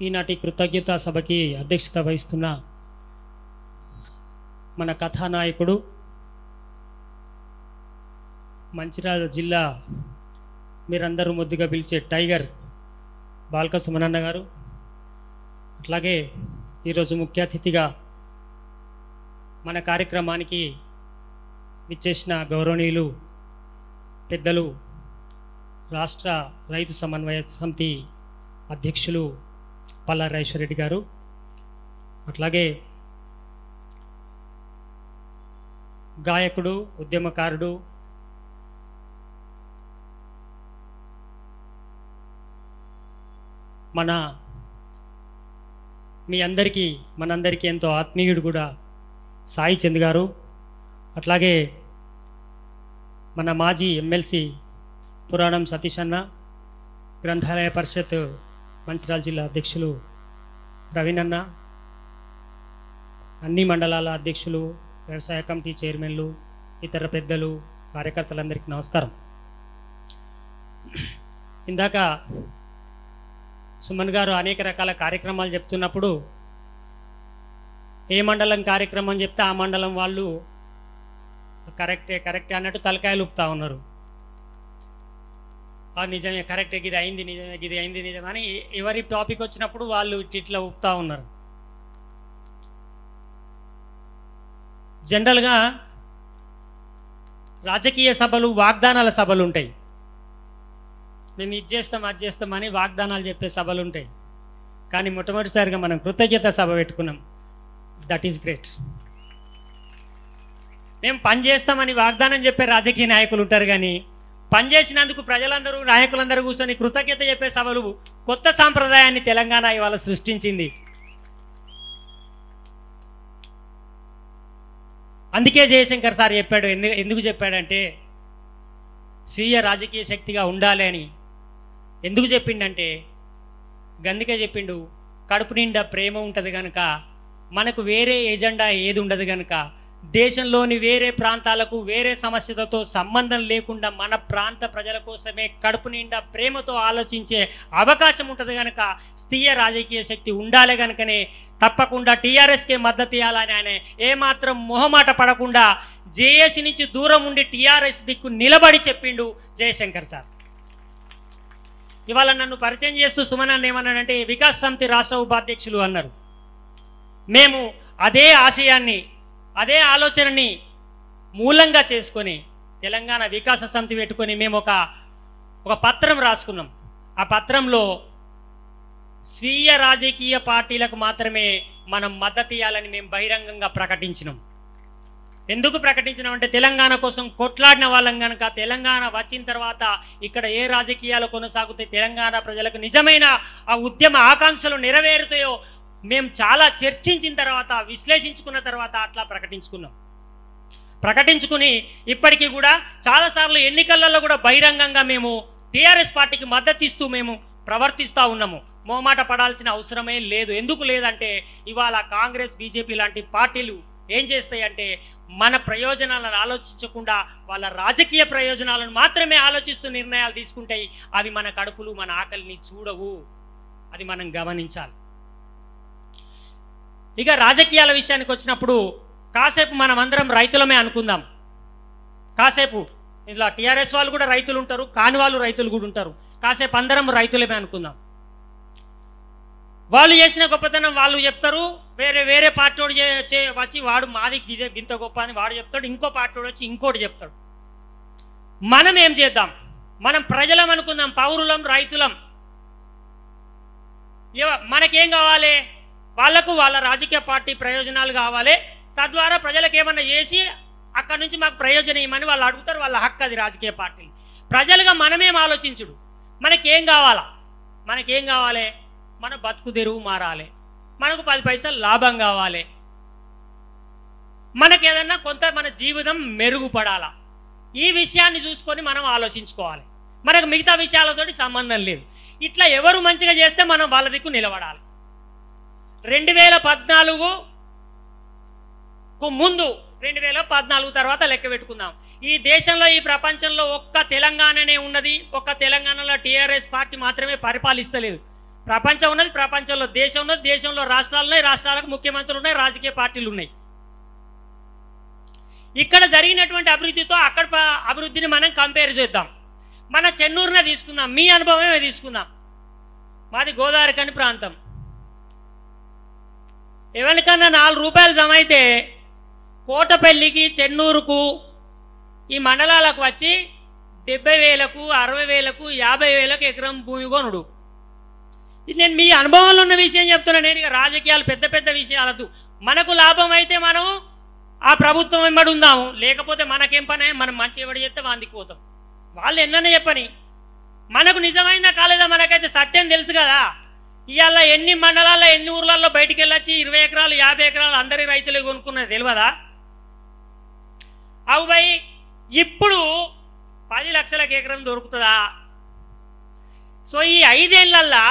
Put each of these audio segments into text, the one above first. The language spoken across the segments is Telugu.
ఈనాటి కృతజ్ఞతా సభకి అధ్యక్షత వహిస్తున్న మన కథానాయకుడు మంచిర్యాల జిల్లా మీరందరూ ముద్దుగా పిలిచే టైగర్ బాల్క సుమనన్న గారు. అట్లాగే ఈరోజు ముఖ్య అతిథిగా మన కార్యక్రమానికి విచ్చేసిన గౌరవనీయులు పెద్దలు రాష్ట్ర రైతు సమన్వయ సమితి అధ్యక్షులు పల్లా రెడ్డి గారు. అట్లాగే గాయకుడు ఉద్యమకారుడు మన మీ అందరికీ మనందరికీ ఎంతో ఆత్మీయుడు కూడా సాయి చంద్ గారు. అట్లాగే మన మాజీ ఎమ్మెల్సీ పురాణం సతీష్ అన్న గ్రంథాలయ పరిషత్ మంచిర్యాల జిల్లా అధ్యక్షులు ప్రవీణ్ అన్న అన్ని మండలాల అధ్యక్షులు వ్యవసాయ కమిటీ చైర్మన్లు ఇతర పెద్దలు కార్యకర్తలందరికీ నమస్కారం. ఇందాక సుమన్ గారు అనేక రకాల కార్యక్రమాలు చెప్తున్నప్పుడు ఏ మండలం కార్యక్రమం చెప్తే ఆ మండలం వాళ్ళు కరెక్టే కరెక్టే అన్నట్టు తలకాయలు ఊపుతా ఉన్నారు. నిజమే కరెక్ట్ ఇది అయింది నిజమే ఇది అయింది నిజమే అని ఎవరి టాపిక్ వచ్చినప్పుడు వాళ్ళు ఇట్లా ఊపుతా ఉన్నారు. జనరల్గా రాజకీయ సభలు వాగ్దానాల సభలు ఉంటాయి. మేము ఇది చేస్తాం అది చేస్తామని వాగ్దానాలు చెప్పే సభలు ఉంటాయి. కానీ మొట్టమొదటిసారిగా మనం కృతజ్ఞత సభ పెట్టుకున్నాం. దట్ ఈస్ గ్రేట్ మేము పని చేస్తామని వాగ్దానం చెప్పే రాజకీయ నాయకులు ఉంటారు కానీ పని చేసినందుకు ప్రజలందరూ నాయకులందరూ కూర్చొని కృతజ్ఞత చెప్పే సభలు కొత్త సాంప్రదాయాన్ని తెలంగాణ ఇవాళ సృష్టించింది. అందుకే జయశంకర్ సార్ చెప్పాడు ఎందుకు చెప్పాడంటే స్వీయ రాజకీయ శక్తిగా ఉండాలి అని. ఎందుకు చెప్పిండంటే గందుకే చెప్పిండు కడుపు నిండా ప్రేమ ఉంటుంది కనుక మనకు వేరే ఎజెండా ఏది ఉండదు కనుక దేశంలోని వేరే ప్రాంతాలకు వేరే సమస్యలతో సంబంధం లేకుండా మన ప్రాంత ప్రజల కోసమే కడుపు నిండా ప్రేమతో ఆలోచించే అవకాశం ఉంటుంది కనుక స్త్రీయ రాజకీయ శక్తి ఉండాలి కనుకనే తప్పకుండా టీఆర్ఎస్కే మద్దతు ఇవ్వాలని ఆయన ఏమాత్రం మొహమాట పడకుండా జేఏసీ నుంచి దూరం ఉండి టీఆర్ఎస్ దిక్కు నిలబడి చెప్పిండు జయశంకర్ సార్. ఇవాళ నన్ను పరిచయం చేస్తూ సుమనాన్ని ఏమన్నాడంటే వికాస్ సమితి రాష్ట్ర ఉపాధ్యక్షులు అన్నారు. మేము అదే ఆశయాన్ని అదే ఆలోచనని మూలంగా చేసుకొని తెలంగాణ వికాస సమితి పెట్టుకొని మేము ఒక ఒక పత్రం రాసుకున్నాం. ఆ పత్రంలో స్వీయ రాజకీయ పార్టీలకు మాత్రమే మనం మద్దతు ఇవ్వాలని మేము బహిరంగంగా ప్రకటించినాం. ఎందుకు ప్రకటించినాం అంటే తెలంగాణ కోసం కొట్లాడిన వాళ్ళం కనుక తెలంగాణ వచ్చిన తర్వాత ఇక్కడ ఏ రాజకీయాలు కొనసాగుతాయి తెలంగాణ ప్రజలకు నిజమైన ఆ ఉద్యమ ఆకాంక్షలు నెరవేరుతాయో మేము చాలా చర్చించిన తర్వాత విశ్లేషించుకున్న తర్వాత అట్లా ప్రకటించుకున్నాం. ప్రకటించుకుని ఇప్పటికీ కూడా చాలాసార్లు ఎన్నికలలో కూడా బహిరంగంగా మేము టీఆర్ఎస్ పార్టీకి మద్దతు ఇస్తూ మేము ప్రవర్తిస్తూ ఉన్నాము. మోమాట పడాల్సిన అవసరమే లేదు. ఎందుకు లేదంటే ఇవాళ కాంగ్రెస్ బీజేపీ లాంటి పార్టీలు ఏం చేస్తాయంటే మన ప్రయోజనాలను ఆలోచించకుండా వాళ్ళ రాజకీయ ప్రయోజనాలను మాత్రమే ఆలోచిస్తూ నిర్ణయాలు తీసుకుంటాయి. అవి మన కడుపులు మన ఆకలిని చూడవు. అది మనం గమనించాలి. ఇక రాజకీయాల విషయానికి వచ్చినప్పుడు కాసేపు మనం అందరం రైతులమే అనుకుందాం. కాసేపు ఇలా టీఆర్ఎస్ వాళ్ళు కూడా రైతులు ఉంటారు కాని వాళ్ళు రైతులు కూడా ఉంటారు. కాసేపు అందరం రైతులమే అనుకుందాం. వాళ్ళు చేసిన గొప్పతనం వాళ్ళు చెప్తారు వేరే వేరే పార్టీ వచ్చి వాడు మాది గిదే గింత గొప్ప అని వాడు చెప్తాడు ఇంకో పార్టీ వచ్చి ఇంకోటి చెప్తాడు. మనం ఏం చేద్దాం? మనం ప్రజలం అనుకుందాం పౌరులం రైతులం. మనకేం కావాలి? వాళ్ళకు వాళ్ళ రాజకీయ పార్టీ ప్రయోజనాలు కావాలి. తద్వారా ప్రజలకు ఏమన్నా చేసి అక్కడి నుంచి మాకు ప్రయోజనం ఇవ్వమని వాళ్ళు అడుగుతారు. వాళ్ళ హక్కు అది రాజకీయ పార్టీలు ప్రజలుగా మనమేం ఆలోచించుడు. మనకేం కావాలా? మనకేం కావాలి? మన బతుకు తెరువు మారాలి. మనకు పది పైసలు లాభం కావాలి. మనకి ఏదన్నా కొంత మన జీవితం మెరుగుపడాలా? ఈ విషయాన్ని చూసుకొని మనం ఆలోచించుకోవాలి. మనకు మిగతా విషయాలతోటి సంబంధం లేదు. ఇట్లా ఎవరు మంచిగా చేస్తే మనం వాళ్ళ దిక్కు నిలబడాలి. రెండు వేల పద్నాలుగు ముందు రెండు వేల పద్నాలుగు తర్వాత లెక్క పెట్టుకుందాం. ఈ దేశంలో ఈ ప్రపంచంలో ఒక్క తెలంగాణనే ఉన్నది. ఒక్క తెలంగాణలో టీఆర్ఎస్ పార్టీ మాత్రమే పరిపాలిస్తలేదు. ప్రపంచం ఉన్నది ప్రపంచంలో దేశం ఉన్నది దేశంలో రాష్ట్రాలు ఉన్నాయి రాష్ట్రాలకు ముఖ్యమంత్రులు ఉన్నాయి రాజకీయ పార్టీలు ఉన్నాయి. ఇక్కడ జరిగినటువంటి అభివృద్ధితో అక్కడ అభివృద్ధిని మనం కంపేర్ చేద్దాం. మన చెన్నూరునే తీసుకుందాం. మీ అనుభవమే తీసుకుందాం. మాది గోదావరి కాని ప్రాంతం. ఎవరికన్నా నాలుగు రూపాయలు జమ అయితే కోటపల్లికి చెన్నూరుకు ఈ మండలాలకు వచ్చి డెబ్బై వేలకు అరవై వేలకు యాభై వేలకు ఎకరం భూమి కొనుడు. ఇది నేను మీ అనుభవంలో ఉన్న విషయం చెప్తున్నా. నేను ఇక రాజకీయాలు పెద్ద పెద్ద విషయాలదు మనకు లాభం అయితే మనం ఆ ప్రభుత్వం వెంబడి ఉందాము. లేకపోతే మనకేం పని? మనం మంచి ఎవడి చేస్తే వాందికి పోతాం. వాళ్ళు ఎన్ననే చెప్పని. మనకు నిజమైందా కాలేదా? మనకైతే సత్యం తెలుసు కదా. ఇవాళ ఎన్ని మండలాల్లో ఎన్ని ఊర్లలో బయటికి వెళ్ళొచ్చి ఇరవై ఎకరాలు యాభై ఎకరాలు అందరి రైతులు కొనుక్కున్నది తెలియదా అవుబై ఇప్పుడు పది లక్షలకు ఎకరం దొరుకుతుందా? సో ఈ ఐదేళ్ళల్లా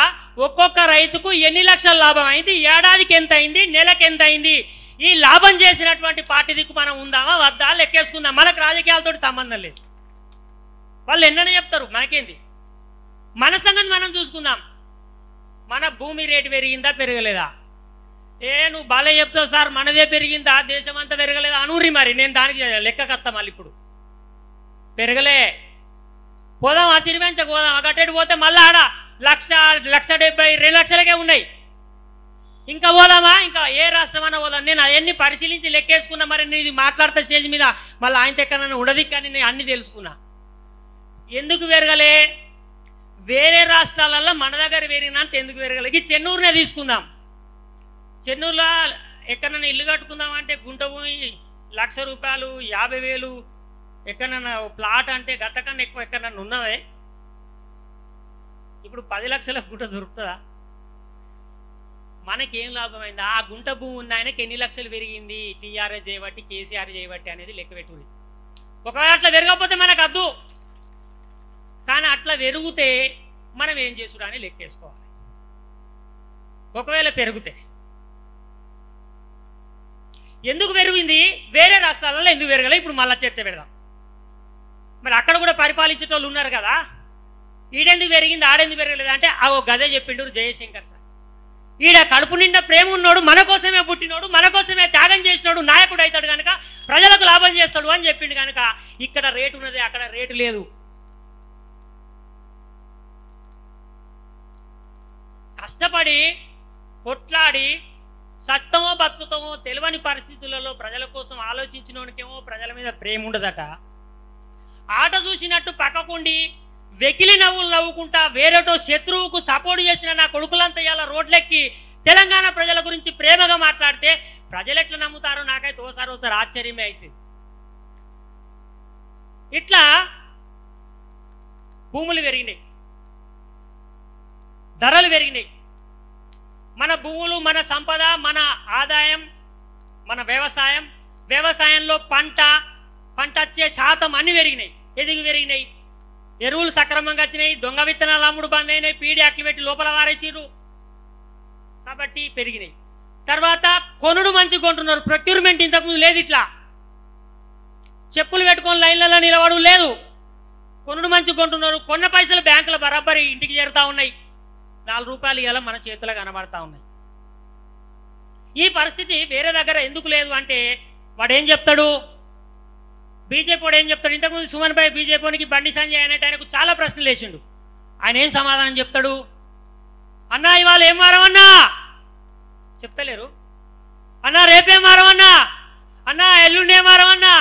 ఒక్కొక్క రైతుకు ఎన్ని లక్షల లాభం అయింది? ఏడాదికి ఎంత అయింది? నెలకి ఎంత అయింది? ఈ లాభం చేసినటువంటి పార్టీ దిక్కు మనం ఉందామా వద్దా? లెక్కేసుకుందాం మనకు రాజకీయాలతో సంబంధం లేదు. వాళ్ళు ఎన్ననే చెప్తారు? మనకేంది? మన సంగతి మనం చూసుకుందాం. మన భూమి రేటు పెరిగిందా పెరగలేదా? ఏ నువ్వు బాలే చెప్తావు సార్ మనదే పెరిగిందా? దేశం అంతా పెరగలేదా? అనూరి మరి నేను దానికి లెక్క కత్తా మళ్ళీ ఇప్పుడు. పెరగలే. పోదాం ఆ సిరిమెంచకు పోదాం ఆ పోతే మళ్ళా ఆడ లక్ష లక్ష డెబ్బై రెండు లక్షలకే ఉన్నాయి. ఇంకా పోదామా? ఇంకా ఏ రాష్ట్రం పోదాం. నేను అవన్నీ పరిశీలించి లెక్కేసుకున్నా మరి నేను ఇది మాట్లాడతా స్టేజ్ మీద. మళ్ళీ ఆయన ఎక్కడ ఉండదు కానీ నేను అన్ని తెలుసుకున్నా. ఎందుకు పెరగలే? వేరే రాష్ట్రాలలో మన దగ్గర పెరిగినంత ఎందుకు పెరగలిగి చెన్నూరునే తీసుకుందాం. చెన్నూరులో ఎక్కడన్నా ఇల్లు కట్టుకుందాం అంటే గుంట భూమి లక్ష రూపాయలు యాభై వేలు ఎక్కడన్నా ఓ ప్లాట్ అంటే గతకన్నా ఎక్కువ ఎక్కడన్నా ఉన్నదే? ఇప్పుడు పది లక్షల గుంట దొరుకుతుందా? మనకేం లాభమైంది? ఆ గుంట భూమి ఉన్న ఆయనకి ఎన్ని లక్షలు పెరిగింది? టీఆర్ఎస్ చేయబట్టి కేసీఆర్ చేయబట్టి అనేది లెక్క పెట్టుకుంది ఒకవేళ అట్లా పెరగకపోతే మనకు అద్దు. కానీ అట్లా పెరిగితే మనం ఏం చేసుడు అని లెక్కేసుకోవాలి. ఒకవేళ పెరిగితే. ఎందుకు పెరిగింది? వేరే రాష్ట్రాలలో ఎందుకు పెరగలే? ఇప్పుడు మళ్ళా చర్చ పెడదాం. మరి అక్కడ కూడా పరిపాలించేటోళ్ళు ఉన్నారు కదా. ఈడెందుకు పెరిగింది? ఆడెందుకు పెరగలేదు? అంటే ఆ ఓ గదే చెప్పిండు జయశంకర్ సార్. ఈడ కడుపు నిండా ప్రేమ ఉన్నాడు మన కోసమే పుట్టినోడు మన కోసమే త్యాగం చేసినోడు నాయకుడు అవుతాడు కనుక ప్రజలకు లాభం చేస్తాడు అని చెప్పిండు కనుక ఇక్కడ రేటు ఉన్నది అక్కడ రేటు లేదు. కష్టపడి కొట్లాడి సత్తమో బతుకుతామో తెలియని పరిస్థితులలో ప్రజల కోసం ఆలోచించినోనికేమో ప్రజల మీద ప్రేమ ఉండదట. ఆట చూసినట్టు పక్కకుండి వెకిలి నవ్వులు నవ్వుకుంటా వేరేటో శత్రువుకు సపోర్ట్ చేసిన నా కొడుకులంతా ఇలా రోడ్లెక్కి తెలంగాణ ప్రజల గురించి ప్రేమగా మాట్లాడితే ప్రజలు ఎట్లా నమ్ముతారో నాకైతే ఓసారి ఓసారి ఆశ్చర్యమే అవుతుంది ఇట్లా భూములు పెరిగినాయి. ధరలు పెరిగినాయి. మన భూములు మన సంపద మన ఆదాయం మన వ్యవసాయం. వ్యవసాయంలో పంట పంట వచ్చే శాతం అన్ని పెరిగినాయి. ఎదిగి పెరిగినాయి? ఎరువులు సక్రమంగా వచ్చినాయి దొంగ విత్తనాలు అమ్ముడు బంద్ అయినాయి పీడి అక్కిపెట్టి లోపల వారేసిరు కాబట్టి పెరిగినాయి. తర్వాత కొనుడు మంచి కొంటున్నారు. ప్రొక్యూర్మెంట్ ఇంతకుముందు లేదు ఇట్లా. చెప్పులు పెట్టుకొని లైన్లలో నిలబడు లేదు. కొనుడు మంచి కొంటున్నారు. కొన్న పైసలు బ్యాంకుల బరాబరి ఇంటికి చేరుతా ఉన్నాయి. నాలుగు రూపాయలు ఇవ్వాలని మన చేతిలో కనబడతా ఉన్నాయి. ఈ పరిస్థితి వేరే దగ్గర ఎందుకు లేదు అంటే వాడు ఏం చెప్తాడు? బీజేపీ వాడు ఏం చెప్తాడు? ఇంతకుముందు సుమన్ భాయ్ బీజేపీకి బండి సంజయ్ అనేట ఆయనకు చాలా ప్రశ్నలు వేసిండు. ఆయన ఏం సమాధానం చెప్తాడు? అన్నా ఇవాళ ఏం వారం అన్నా? చెప్తలేరు. అన్నా రేపేం వారం అన్నా? అన్నా ఎల్లుండి ఏం వారం అన్నా?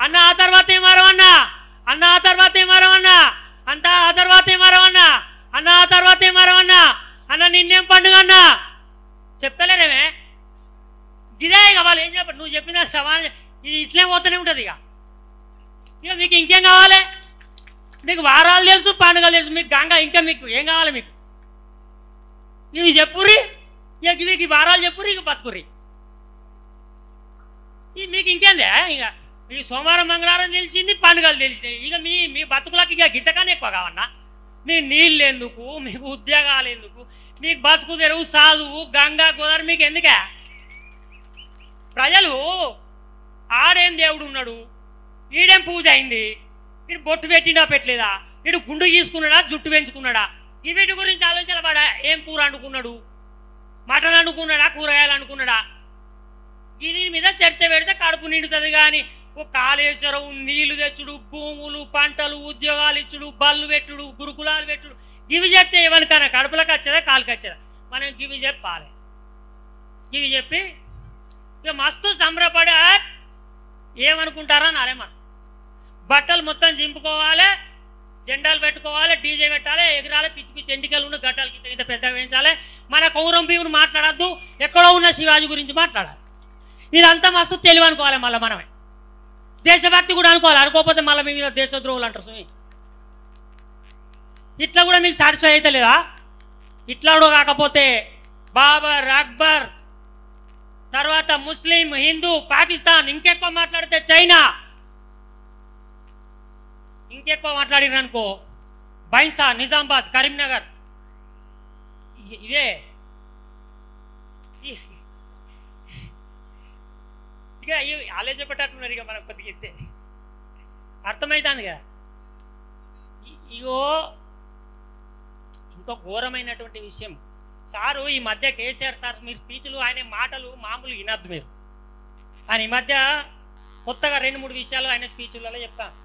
అన్న ఆ తర్వాత ఏం వారం అన్నా? అన్న ఆ తర్వాత ఏం వారం అన్నా? అంత ఆ తర్వాత ఏం వారం అన్నా? అన్న ఆ తర్వాత ఏం వారం అన్నా అన్న నిన్నేం పండుగ అన్నా చెప్తలేరేమే ఇదే ఇక వాళ్ళు ఏం చెప్పారు నువ్వు చెప్పిన సవాల్ ఇది ఇట్లే పోతూనే ఉంటుంది ఇక. ఇక మీకు ఇంకేం కావాలి? మీకు వారాలు తెలుసు పండుగలు తెలుసు మీకు గంగా ఇంకా మీకు ఏం కావాలి మీకు? ఇవి చెప్పుర్రి ఇక ఇవి వారాలు చెప్పుర్రి ఇక బతుకుర్రి. ఇది మీకు ఇంకేందే? ఇక మీకు సోమవారం మంగళవారం తెలిసింది పండుగలు తెలిసినాయి. ఇక మీ మీ బతుకులకు ఇక గింతకన్నా ఎక్కువ కావన్నా. మీ నీళ్ళు ఎందుకు? మీకు ఉద్యోగాలు ఎందుకు? మీకు బతుకు తెరువు సాధువు గంగా గోదావరి మీకు ఎందుకే? ప్రజలు ఆడేం దేవుడు ఉన్నాడు? ఈడేం పూజ అయింది? వీడు బొట్టు పెట్టినా పెట్టలేదా? వీడు గుండు గీసుకున్నాడా? జుట్టు పెంచుకున్నాడా? వీటి గురించి ఆలోచించబడా ఏం కూర అనుకున్నాడు మటన్ అనుకున్నాడా కూరగాయలు అనుకున్నాడా దీని మీద చర్చ పెడితే కడుపు నిండుతుంది కానీ ఓ కాళేశ్వరం నీళ్ళు తెచ్చుడు భూములు పంటలు ఉద్యోగాలు ఇచ్చుడు బళ్ళు పెట్టుడు గురుకులాలు పెట్టుడు. ఇవి చెప్తే ఏమనుకన్నా? కడుపులకు వచ్చేదా? కాలుకి వచ్చేదా? మనం ఇవి చెప్పాలి. ఇవి చెప్పి ఇక మస్తు సంబరపడి ఏమనుకుంటారా నారే మన బట్టలు మొత్తం చింపుకోవాలి జెండాలు పెట్టుకోవాలి డీజే పెట్టాలి ఎగరాలి పిచ్చి పిచ్చి ఎండికలు ఉన్న గట్టాలు కింద కింద పెద్దగా వేయించాలి. మన కౌరం భీముని మాట్లాడద్దు ఎక్కడో ఉన్న శివాజీ గురించి మాట్లాడాలి. ఇదంతా మస్తు తెలివి అనుకోవాలి మళ్ళీ మనమే. దేశభక్తి కూడా అనుకోవాలి అనుకోకపోతే మళ్ళీ మీ మీద దేశద్రోహులు అంటారు సుమి ఇట్లా కూడా మీకు సాటిస్ఫై అయితే లేదా? ఇట్లా కూడా కాకపోతే బాబర్ అక్బర్ తర్వాత ముస్లిం హిందూ పాకిస్తాన్ ఇంకెక్కువ మాట్లాడితే చైనా. ఇంకెక్కువ మాట్లాడిన అనుకో బైన్సా నిజామాబాద్ కరీంనగర్. ఇ- ఇవే. ఇ- ఇక ఇవి ఆలోచించేటట్టున్నారు ఇక మనం కొద్దిగా ఎత్తే అర్థమవుతుంది కదా. ఇ- ఇగో ఇంకో ఘోరమైనటువంటి విషయం. సారు ఈ మధ్య కేసీఆర్ సార్ మీరు స్పీచ్లు ఆయన మాటలు మామూలు వినద్దు మీరు. ఆయన ఈ మధ్య కొత్తగా రెండు మూడు విషయాలు ఆయన స్పీచ్లలో చెప్తాను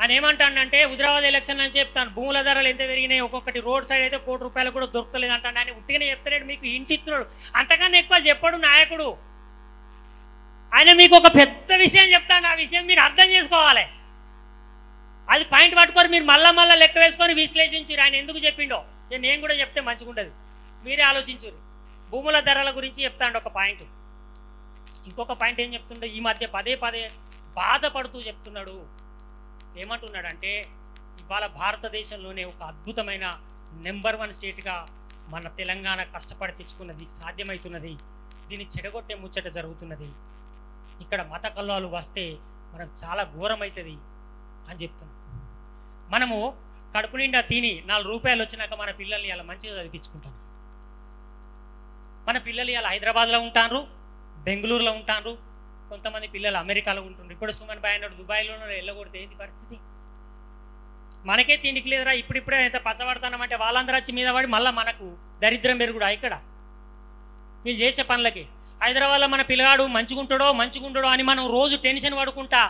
ఆయన ఏమంటాడంటే హుజరాబాద్ ఎలక్షన్ అని చెప్తాను. భూముల ధరలు ఎంత పెరిగినాయి? ఒక్కొక్కటి రోడ్ సైడ్ అయితే కోటి రూపాయలు కూడా దొరకలేదు అంటాడు. ఆయన ఉట్టిగానే చెప్తాడు మీకు ఇంటిస్తున్నాడు అంతకన్నా ఎక్కువ చెప్పడు నాయకుడు. ఆయన మీకు ఒక పెద్ద విషయం చెప్తాడు. ఆ విషయం మీరు అర్థం చేసుకోవాలి. అది పాయింట్ పట్టుకొని మీరు మళ్ళా మళ్ళా లెక్క వేసుకొని విశ్లేషించారు ఆయన ఎందుకు చెప్పిండో? నేను కూడా చెప్తే మంచిగా ఉండదు మీరే ఆలోచించురు భూముల ధరల గురించి చెప్తాడు ఒక పాయింట్. ఇంకొక పాయింట్ ఏం చెప్తుండో ఈ మధ్య పదే పదే బాధపడుతూ చెప్తున్నాడు. ఏమంటున్నాడంటే ఇవాళ భారతదేశంలోనే ఒక అద్భుతమైన నెంబర్ వన్ స్టేట్గా మన తెలంగాణ కష్టపడి తెచ్చుకున్నది సాధ్యమవుతున్నది దీన్ని చెడగొట్టే ముచ్చట జరుగుతున్నది. ఇక్కడ మత కల్లాలు వస్తే మనకు చాలా ఘోరమవుతుంది అని చెప్తున్నాం మనము కడుపు నిండా తిని నాలుగు రూపాయలు వచ్చినాక మన పిల్లల్ని అలా మంచిగా చదివించుకుంటాం. మన పిల్లలు ఇలా హైదరాబాద్లో ఉంటారు బెంగళూరులో ఉంటారు కొంతమంది పిల్లలు అమెరికాలో ఉంటుండ్రు. ఇప్పుడు సుమన్ బాయ్ అన్నాడు దుబాయ్లో వెళ్ళకూడదు ఏంటి పరిస్థితి? మనకే తిండికి లేదురా ఇప్పుడిప్పుడే ఎంత పచ్చబడతానమంటే వాళ్ళందరూ వచ్చి మీద పడి మళ్ళీ మనకు దరిద్రం పెరుగుడా ఇక్కడ. వీళ్ళు చేసే పనులకి. హైదరాబాద్లో మన పిల్లగాడు మంచిగుంటాడో మంచిగుంటాడో అని మనం రోజు టెన్షన్ పడుకుంటా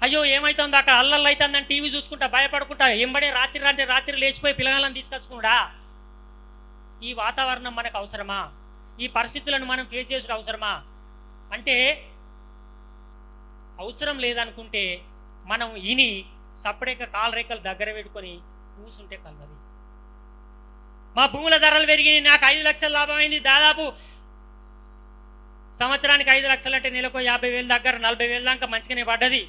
అయ్యో ఏమైతుందో అక్కడ? అల్లల్లు అవుతుందని టీవీ చూసుకుంటా భయపడుకుంటా ఎంబడే రాత్రి రాత్రి రాత్రి లేచిపోయి పిల్లగాళ్ళని తీసుకొచ్చుకున్నాడా ఈ వాతావరణం మనకు అవసరమా? ఈ పరిస్థితులను మనం ఫేస్ చేసిన అవసరమా? అంటే అవసరం లేదనుకుంటే మనం ఇని సపరేట్గా కాలరేఖలు దగ్గర పెట్టుకొని కూసుంటే కలవది. మా భూముల ధరలు పెరిగి నాకు ఐదు లక్షల లాభం అయింది దాదాపు సంవత్సరానికి ఐదు లక్షలు అంటే నెలకు యాభై వేలు దగ్గర నలభై వేలు దాకా మంచిగానే పడ్డది.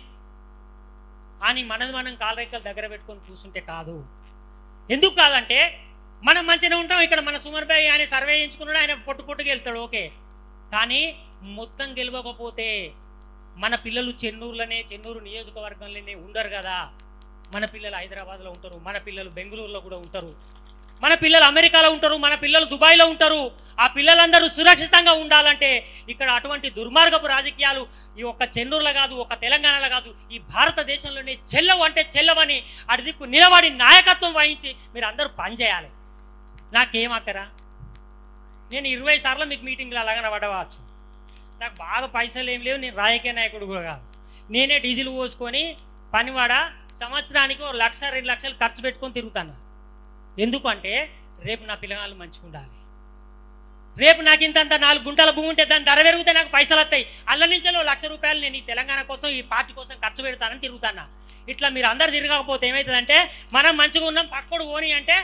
అని మనది మనం కాలరేఖలు దగ్గర పెట్టుకొని కూర్చుంటే కాదు. ఎందుకు కాదంటే మనం మంచిగా ఉంటాం ఇక్కడ మన సుమర్ భాయ్ ఆయన సర్వే చేయించుకున్నాడు ఆయన పొట్టు పొట్టుకు వెళ్తాడు ఓకే. కానీ మొత్తం గెలవకపోతే మన పిల్లలు చెన్నూరులోనే చెన్నూరు నియోజకవర్గంలోనే ఉండరు కదా. మన పిల్లలు హైదరాబాద్లో ఉంటారు మన పిల్లలు బెంగళూరులో కూడా ఉంటారు. మన పిల్లలు అమెరికాలో ఉంటారు మన పిల్లలు దుబాయ్లో ఉంటారు. ఆ పిల్లలందరూ సురక్షితంగా ఉండాలంటే ఇక్కడ అటువంటి దుర్మార్గపు రాజకీయాలు ఈ ఒక్క చెన్నూరులో కాదు ఒక తెలంగాణలో కాదు ఈ భారతదేశంలోనే చెల్లవు అంటే చెల్లవని అడిదిక్కు నిలబడి నాయకత్వం వహించి మీరు అందరూ పనిచేయాలి. నాకేం అక్కరా నేను ఇరవై సార్లు మీకు మీటింగ్లో అలాగ పడవచ్చు నాకు బాగా పైసలు ఏం లేవు నేను రాజకీయ నాయకుడు కూడా కాదు. నేనే డీజిల్ పోసుకొని పనివాడ సంవత్సరానికి ఒక లక్ష రెండు లక్షలు ఖర్చు పెట్టుకొని తిరుగుతాను. ఎందుకంటే రేపు నా పిల్లగాళ్ళు మంచిగా ఉండాలి. రేపు నాకు ఇంతంత నాలుగు గుంటల భూమి ఉంటే దాని ధర పెరిగితే నాకు పైసలు వస్తాయి. అల్ల నుంచి లక్ష రూపాయలు నేను ఈ తెలంగాణ కోసం ఈ పార్టీ కోసం ఖర్చు పెడతానని తిరుగుతాను. ఇట్లా మీరు అందరు తిరగకపోతే ఏమవుతుందంటే మనం మంచిగా ఉన్నాం పక్కడు ఓని అంటే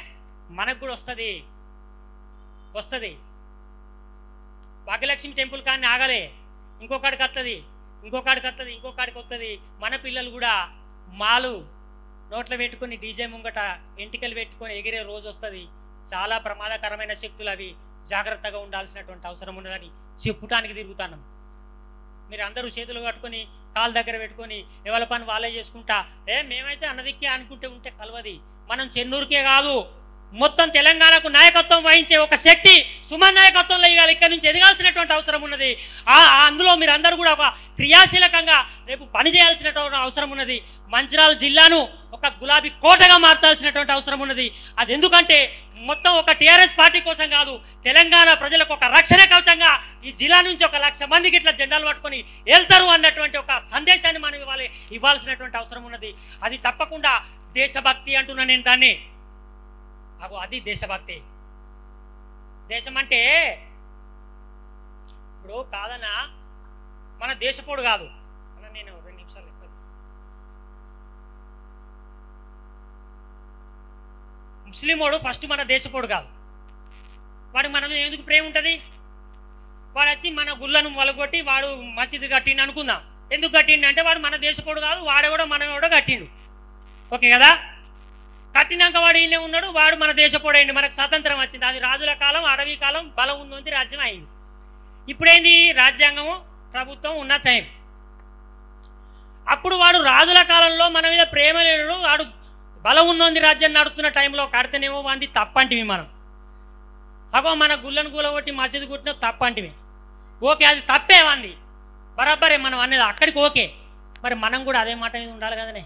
మనకు కూడా వస్తుంది. వస్తుంది. భాగ్యలక్ష్మి టెంపుల్ కానీ ఆగలే. ఇంకొకడికి వస్తుంది ఇంకొకడికి వస్తుంది ఇంకొకడికి వస్తుంది మన పిల్లలు కూడా మాలు నోట్లో పెట్టుకొని డీజే ముంగట ఎంటికలు పెట్టుకొని ఎగిరే రోజు వస్తుంది. చాలా ప్రమాదకరమైన శక్తులు అవి. జాగ్రత్తగా ఉండాల్సినటువంటి అవసరం ఉన్నదని చెప్పుటానికి తిరుగుతాను. మీరు అందరూ చేతులు కట్టుకొని కాలు దగ్గర పెట్టుకొని ఎవరి పని వాళ్ళే చేసుకుంటా. ఏ మేమైతే అన్నదిక్కే అనుకుంటే ఉంటే కలవది. మనం చెన్నూరుకే కాదు. మొత్తం తెలంగాణకు నాయకత్వం వహించే ఒక శక్తి సుమన్ నాయకత్వంలో ఇవాళ ఇక్కడి నుంచి ఎదగాల్సినటువంటి అవసరం ఉన్నది. ఆ అందులో మీరు అందరూ కూడా ఒక క్రియాశీలకంగా రేపు పనిచేయాల్సినటువంటి అవసరం ఉన్నది. మంచిరాల జిల్లాను ఒక గులాబీ కోటగా మార్చాల్సినటువంటి అవసరం ఉన్నది. అది ఎందుకంటే మొత్తం ఒక టీఆర్ఎస్ పార్టీ కోసం కాదు తెలంగాణ ప్రజలకు ఒక రక్షణ కవచంగా ఈ జిల్లా నుంచి ఒక లక్ష మందికి ఇట్లా జెండాలు పట్టుకొని వెళ్తారు అన్నటువంటి ఒక సందేశాన్ని మనం ఇవ్వాలి ఇవ్వాల్సినటువంటి అవసరం ఉన్నది. అది తప్పకుండా దేశభక్తి అంటున్నా నేను దాన్ని. అగో అది దేశభక్తి. దేశం అంటే ఇప్పుడు కాదనా మన దేశపోడు కాదు. అన్న నేను రెండు నిమిషాలు లెక్క ముస్లిమోడు ఫస్ట్ మన దేశపోడు కాదు. వాడికి మన మీద ఎందుకు ప్రేమ ఉంటుంది? వాడు వచ్చి మన గుళ్ళను మొలగొట్టి వాడు మసీదు కట్టిండు అనుకుందాం. ఎందుకు కట్టిండు అంటే వాడు మన దేశపోడు కాదు వాడే కూడా మనం కూడా కట్టిండు. ఓకే కదా? కట్టినాక వాడు ఈయనే ఉన్నాడు వాడు మన దేశపోడైంది మనకు స్వాతంత్రం వచ్చింది. అది రాజుల కాలం అడవి కాలం బలం ఉంది రాజ్యం అయింది. ఇప్పుడేంది? రాజ్యాంగము ప్రభుత్వం ఉన్న టైం. అప్పుడు వాడు రాజుల కాలంలో మన మీద ప్రేమ లేడు వాడు బలం ఉన్నది రాజ్యం నడుస్తున్న టైంలో కడితేనేమో వాంది తప్పంటివి మనం. అగో మన గుళ్ళను కూలగొట్టి మసీదు కొట్టిన తప్పంటివి. ఓకే అది తప్పే వాంది బరాబరే మనం అనేది అక్కడికి ఓకే. మరి మనం కూడా అదే మాట మీద ఉండాలి కదనే.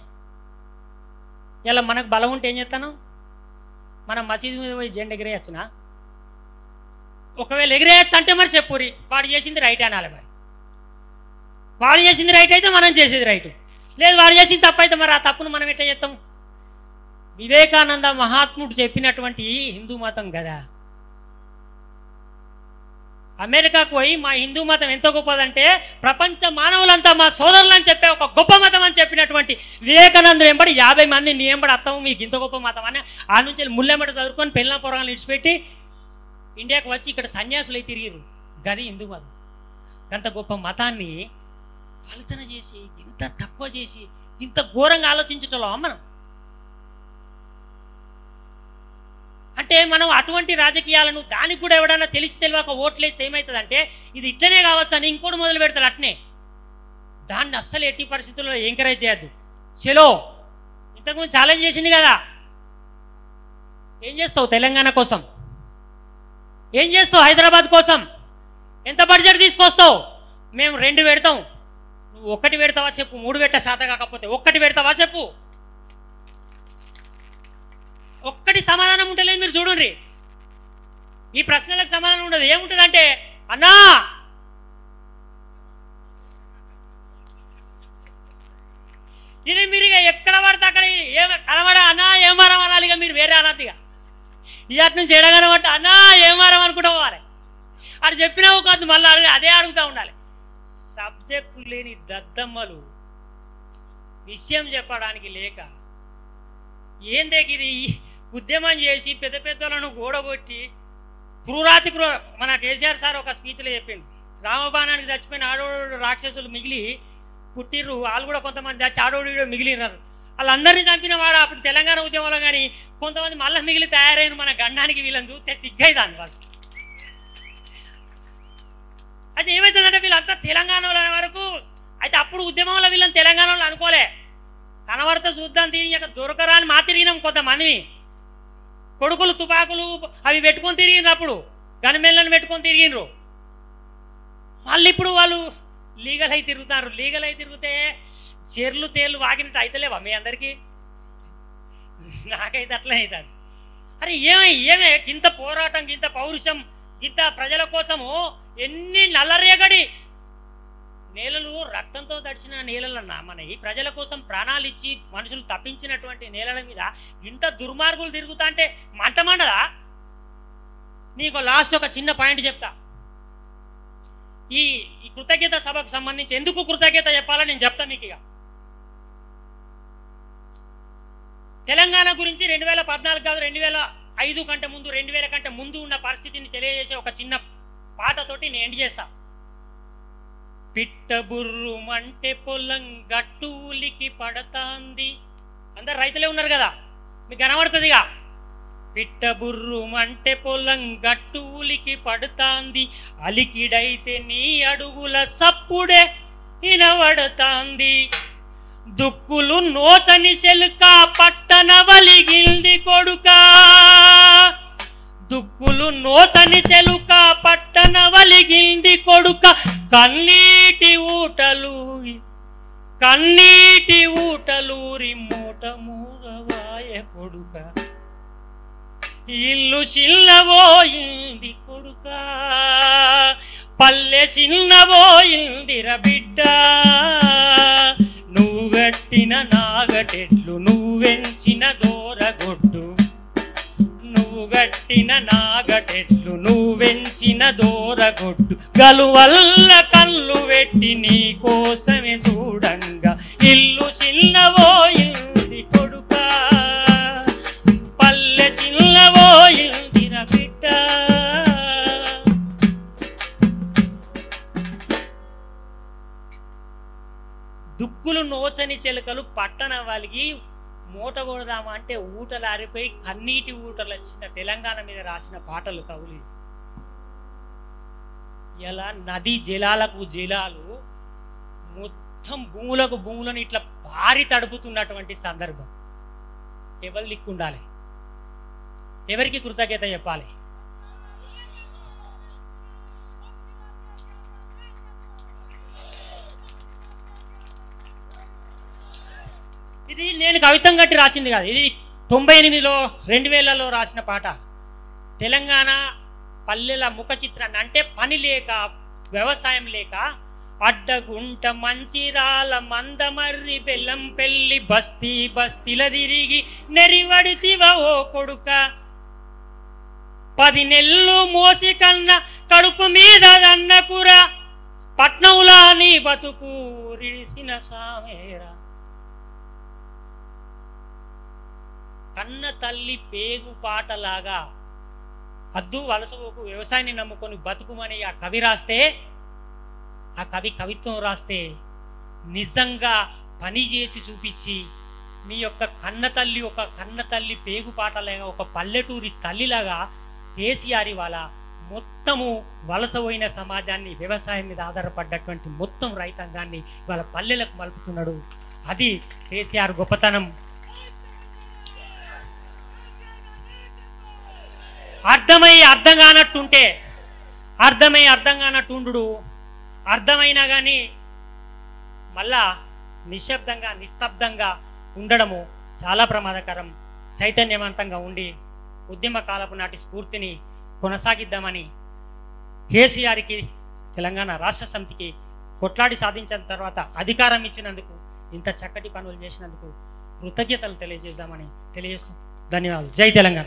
ఇలా మనకు బలం ఉంటే ఏం చేస్తాను? మనం మసీదు మీద పోయి జెండా ఎగిరేయచ్చునా? ఒకవేళ ఎగిరేయచ్చు అంటే మరి చెప్పురి వాడు చేసింది రైట్ అనాలి మరి. వాడు చేసింది రైట్ అయితే మనం చేసేది రైట్. లేదు వాడు చేసింది తప్పు అయితే మరి ఆ తప్పును మనం ఎట్లా చేస్తాం వివేకానంద మహాత్ముడు చెప్పినటువంటి హిందూ మతం కదా. అమెరికాకు పోయి మా హిందూ మతం ఎంత గొప్పదంటే ప్రపంచ మానవులంతా మా సోదరులని చెప్పే ఒక గొప్ప మతం అని చెప్పినటువంటి వివేకానందుడు ఎంబడి యాభై మంది నీ ఎంబడి అత్తము మీకు ఇంత గొప్ప మతం అని ఆ నుంచి ముళ్ళెంబడి చదువుకొని పెళ్ళిన పొరగాలను ఇడిచిపెట్టి ఇండియాకు వచ్చి ఇక్కడ సన్యాసులై తిరిగిరు గది హిందూ మతం. అంత గొప్ప మతాన్ని ఫలితన చేసి ఇంత తక్కువ చేసి ఇంత ఘోరంగా ఆలోచించటంలో మనం అంటే మనం అటువంటి రాజకీయాలను దానికి కూడా ఎవడన్నా తెలిసి తెలియక ఓట్లేస్తే ఏమవుతుందంటే ఇది ఇట్లనే కావచ్చు అని ఇంకోటి మొదలు పెడతారు అట్నే. దాన్ని అస్సలు ఎట్టి పరిస్థితుల్లో ఎంకరేజ్ చేయొద్దు. చెలో ఇంతకుముందు ఛాలెంజ్ చేసింది కదా. ఏం చేస్తావు తెలంగాణ కోసం? ఏం చేస్తావు హైదరాబాద్ కోసం? ఎంత బడ్జెట్ తీసుకొస్తావు? మేము రెండు పెడతాం. నువ్వు ఒక్కటి పెడతావా చెప్పు మూడు పెట్ట శాత కాకపోతే ఒక్కటి పెడతావా చెప్పు? ఒక్కటి సమాధానం ఉంటలేదు మీరు చూడండి. ఈ ప్రశ్నలకు సమాధానం ఉండదు. ఏముంటుందంటే అన్నా! ఇది మీరు ఇక ఎక్కడ పడితే అక్కడ ఏం కనబడా అన్నా ఏం వారం అనాలి ఇక మీరు వేరే అనాలి ఇక. ఇటు నుంచి ఎడగనబట్ట అన్నా ఏం వారం అనుకుంటా పోవాలి. అది చెప్పినావు కాదు మళ్ళీ అడిగి అదే అడుగుతూ ఉండాలి. సబ్జెక్టు లేని దద్దమ్మలు విషయం చెప్పడానికి లేక ఏందే ఇది? ఉద్యమం చేసి పెద్ద పెద్దలను గోడగొట్టి క్రూరాతి క్రూ మన కేసీఆర్ సార్ ఒక స్పీచ్లో చెప్పిండు. రామబాణానికి చచ్చిపోయిన ఆడోడు రాక్షసులు మిగిలి పుట్టిర్రు. వాళ్ళు కూడా కొంతమంది చచ్చి ఆడోడు మిగిలినారు. వాళ్ళందరినీ చంపిన వాడు అప్పుడు తెలంగాణ ఉద్యమంలో కానీ కొంతమంది మళ్ళీ మిగిలి తయారైన మన గండానికి వీళ్ళని చూస్తే సిగ్గైదాన్ని ఫస్ట్. అయితే ఏమవుతుందంటే వీళ్ళంతా తెలంగాణలో వరకు అయితే అప్పుడు ఉద్యమంలో వీళ్ళని తెలంగాణలో అనుకోలే. కనబడితే చూద్దాం తిరిగి దొరకరా అని మా తిరిగినాం కొంతమంది కొడుకులు తుపాకులు అవి పెట్టుకొని తిరిగినప్పుడు అప్పుడు. పెట్టుకొని తిరిగినరు మళ్ళీ ఇప్పుడు వాళ్ళు లీగల్ అయి తిరుగుతారు. లీగల్ అయి తిరిగితే చెర్లు తేళ్ళు వాగినట్టు అయితలేవా మీ అందరికీ? నాకైతే అట్లనే అవుతుంది అరే ఏమై ఏమే? ఇంత పోరాటం ఇంత పౌరుషం ఇంత ప్రజల కోసము ఎన్ని నల్లరేగడి నేలలు రక్తంతో తడిచిన నేలలన్నా మన ఈ ప్రజల కోసం ప్రాణాలు ఇచ్చి మనుషులు తప్పించినటువంటి నేలల మీద ఇంత దుర్మార్గులు తిరుగుతా అంటే మంట నీకు లాస్ట్ ఒక చిన్న పాయింట్ చెప్తా. ఈ ఈ కృతజ్ఞత సభకు సంబంధించి ఎందుకు కృతజ్ఞత చెప్పాలో నేను చెప్తా మీకు ఇక. తెలంగాణ గురించి రెండు వేల పద్నాలుగు కాదు రెండు వేల ఐదు కంటే ముందు రెండు వేల కంటే ముందు ఉన్న పరిస్థితిని తెలియజేసే ఒక చిన్న పాటతోటి నేను ఎండ్ చేస్తాను పిట్టబుర్రుమంటే పొలం గట్టూలికి పడతాంది. అందరు రైతులే ఉన్నారు కదా మీకు కనబడుతుందిగా. పిట్టబుర్రుమంటే పొలం గట్టూలికి పడతాంది. అలికిడైతే నీ అడుగుల సప్పుడే వినబడతాంది. దుక్కులు నోచని చెలుక పట్టన వలిగింది కొడుకా. దుక్కులు నోతని చెలుక పట్టణ వలిగింది కొడుక. కన్నీటి ఊటలు కన్నీటి ఊటలూరి మూట మూగవాయ కొడుక. ఇల్లు చిన్నబోయింది కొడుక. పల్లె చిన్నబోయిందిర బిడ్డ. నువ్వు గట్టిన నాగటెట్లు నువ్వెంచిన దూరగొడు గట్టిన నాగటెట్లు నువ్వెంచిన దూరగొట్టు గలువల్ల కళ్ళు పెట్టి నీ కోసమే చూడంగా. ఇల్లు చిన్నబోయింది కొడుక. పల్లె చిన్నబోయిందిర బిడ్డ. దుక్కులు నోచని చిలకలు పట్టణ వాళ్ళకి మూట కొడదామా అంటే ఊటలారిపోయి కన్నీటి ఊటలు వచ్చిన తెలంగాణ మీద రాసిన పాటలు కవులు. ఇలా నది జలాలకు జలాలు మొత్తం భూములకు భూములను ఇట్లా పారి తడుపుతున్నటువంటి సందర్భం. ఎవరు దిక్కుండాలి? ఎవరికి కృతజ్ఞత చెప్పాలి? ఇది నేను కవితం కట్టి రాసింది కాదు. ఇది తొంభై ఎనిమిదిలో రెండు వేలలో రాసిన పాట. తెలంగాణ పల్లెల ముఖ చిత్రాన్ని అంటే పని లేక వ్యవసాయం లేక అడ్డగుంట మంచిరాల మందమర్రి బెల్లం పెళ్ళి బస్తీ బస్తీల తిరిగి నెరివడితివ ఓ కొడుక. పది నెల్లు మోసి కన్న కడుపు మీద దన్నకుర పట్నంలా నీ బతుకు రిడిసిన సామేరా. కన్న తల్లి పేగు పాటలాగా అద్దు వలసకు వ్యవసాయాన్ని నమ్ముకొని బతుకుమని ఆ కవి రాస్తే ఆ కవి కవిత్వం రాస్తే నిజంగా పని చేసి చూపించి మీ యొక్క కన్న తల్లి ఒక కన్న తల్లి పేగు పాటలాగా ఒక పల్లెటూరి తల్లిలాగా కేసీఆర్ ఇవాళ మొత్తము వలస పోయిన సమాజాన్ని వ్యవసాయం మీద ఆధారపడ్డటువంటి మొత్తం రైతాంగాన్ని ఇవాళ పల్లెలకు మలుపుతున్నాడు. అది కేసీఆర్ గొప్పతనం. అర్థమై అర్థం కానట్టుంటే అర్థమై అర్థం కానట్టుండు అర్థమైనా కానీ మళ్ళా నిశ్శబ్దంగా నిస్తబ్దంగా ఉండడము చాలా ప్రమాదకరం. చైతన్యవంతంగా ఉండి ఉద్యమ కాలపు నాటి స్ఫూర్తిని కొనసాగిద్దామని కేసీఆర్కి తెలంగాణ రాష్ట్ర సమితికి కొట్లాడి సాధించిన తర్వాత అధికారం ఇచ్చినందుకు ఇంత చక్కటి పనులు చేసినందుకు కృతజ్ఞతలు తెలియజేద్దామని తెలియజేస్తూ ధన్యవాదాలు. జై తెలంగాణ.